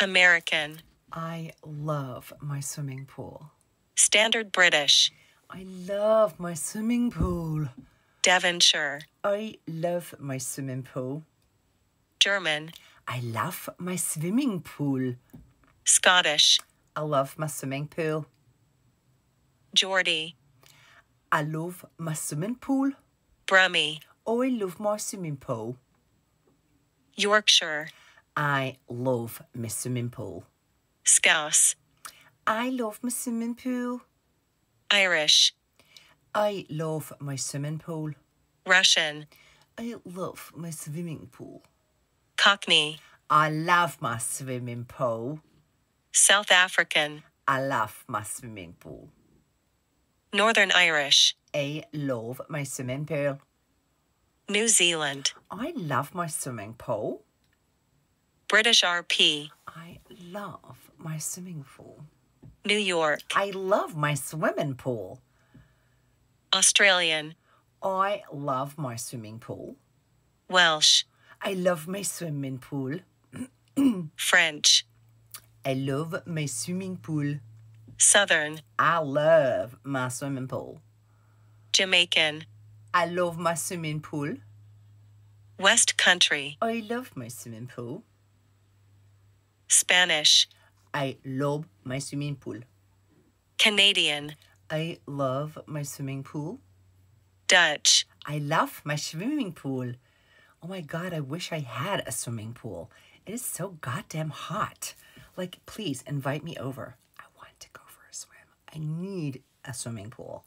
American. I love my swimming pool. Standard British. I love my swimming pool. Devonshire. I love my swimming pool. German. I love my swimming pool. Scottish. I love my swimming pool. Geordie. I love my swimming pool. Brummie. Oh, I love my swimming pool. Yorkshire. I love my swimming pool. Scouse. I love my swimming pool. Irish. I love my swimming pool. Russian. I love my swimming pool. Cockney. I love my swimming pool. South African. I love my swimming pool. Northern Irish. I love my swimming pool. New Zealand. I love my swimming pool. British RP. I love my swimming pool. New York. I love my swimming pool. Australian. I love my swimming pool. Welsh. I love my swimming pool. French. I love my swimming pool. Southern. I love my swimming pool. Jamaican. I love my swimming pool. West Country. I love my swimming pool. Spanish. I love my swimming pool. Canadian. I love my swimming pool. Dutch. I love my swimming pool. Oh my god, I wish I had a swimming pool. It is so goddamn hot. Like, please invite me over. I want to go for a swim. I need a swimming pool.